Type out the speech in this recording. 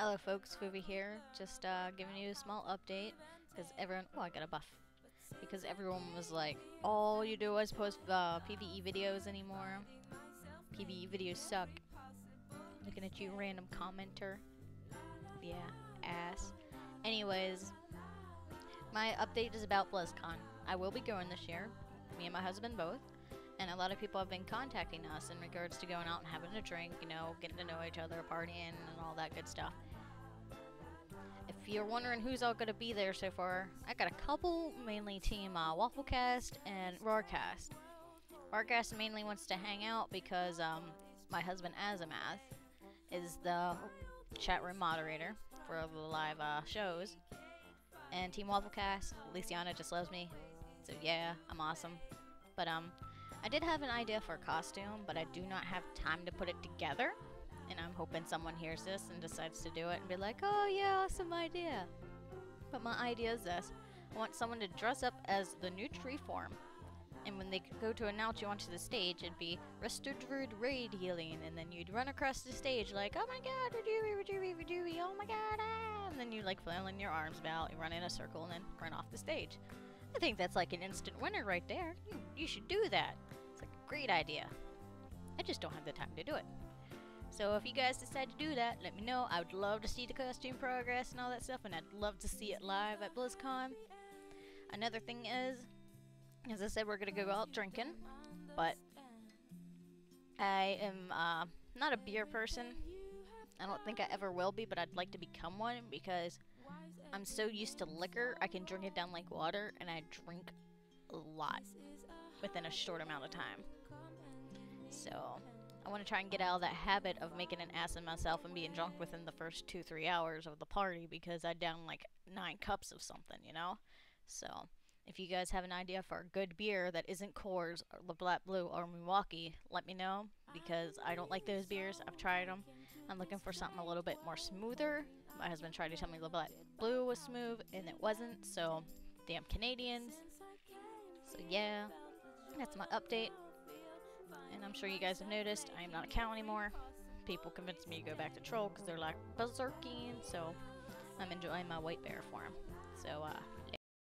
Hello folks, Foofy here, just uh, giving you a small update, because everyone, oh I got a buff, because everyone was like, all you do is post uh, PvE videos anymore, PvE videos suck, looking at you random commenter, yeah, ass. Anyways, my update is about BlizzCon. I will be going this year, me and my husband both, and a lot of people have been contacting us in regards to going out and having a drink, you know, getting to know each other, partying, and all that good stuff. If you're wondering who's all going to be there so far, I got a couple, mainly team uh, Wafflecast and Roarcast. Roarcast mainly wants to hang out because um, my husband Azimath is the chat room moderator for the live uh, shows. And Team Wafflecast, Lissanna just loves me, so yeah, I'm awesome. But um, I did have an idea for a costume, but I do not have time to put it together and I'm hoping someone hears this and decides to do it and be like, oh yeah, awesome idea. But my idea is this. I want someone to dress up as the new tree form. And when they go to announce you onto the stage, it'd be Restored Raid Healing, and then you'd run across the stage like, oh my god, Redoobie, Redoobie, Redoobie, oh my god, ah! And then you like flailing your arms about, you run in a circle, and then run off the stage. I think that's like an instant winner right there. You, you should do that. It's like a great idea. I just don't have the time to do it. So if you guys decide to do that, let me know. I would love to see the costume progress and all that stuff, and I'd love to see it live at BlizzCon. Another thing is, as I said, we're gonna go out drinking, but I am uh, not a beer person. I don't think I ever will be, but I'd like to become one because I'm so used to liquor, I can drink it down like water, and I drink a lot within a short amount of time. So, I want to try and get out of that habit of making an ass of myself and being drunk within the first two, three hours of the party because I down like nine cups of something, you know? So, if you guys have an idea for a good beer that isn't Coors, or Labatt Blue, or Milwaukee, let me know because I don't like those beers. I've tried them. I'm looking for something a little bit more smoother. My husband tried to tell me Labatt Blue was smooth and it wasn't, so damn Canadians. So, yeah, that's my update. Sure you guys have noticed, I am not a cow anymore. People convinced me to go back to troll because they're like berserking, so I'm enjoying my white bear form. So, uh,